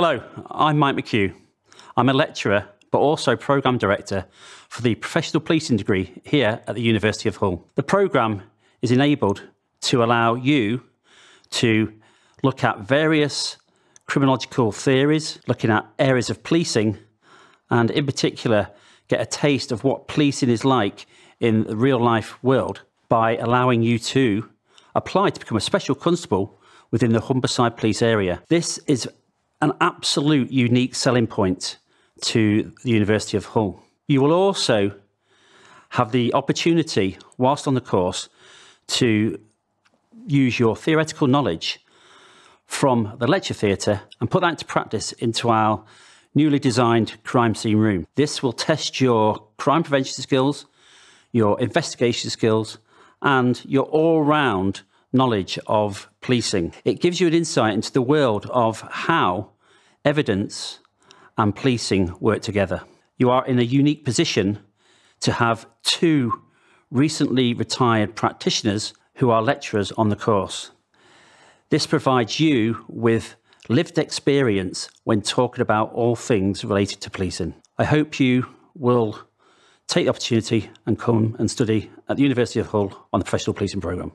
Hello, I'm Mike McKue. I'm a lecturer, but also Programme Director for the Professional Policing degree here at the University of Hull. The programme is enabled to allow you to look at various criminological theories, looking at areas of policing, and in particular, get a taste of what policing is like in the real life world by allowing you to apply to become a special constable within the Humberside Police area. This is an absolute unique selling point to the University of Hull. You will also have the opportunity, whilst on the course, to use your theoretical knowledge from the lecture theatre and put that into practice into our newly designed crime scene room. This will test your crime prevention skills, your investigation skills, and your all round knowledge of policing. It gives you an insight into the world of how evidence and policing work together. You are in a unique position to have two recently retired practitioners who are lecturers on the course. This provides you with lived experience when talking about all things related to policing. I hope you will take the opportunity and come and study at the University of Hull on the Professional Policing Programme.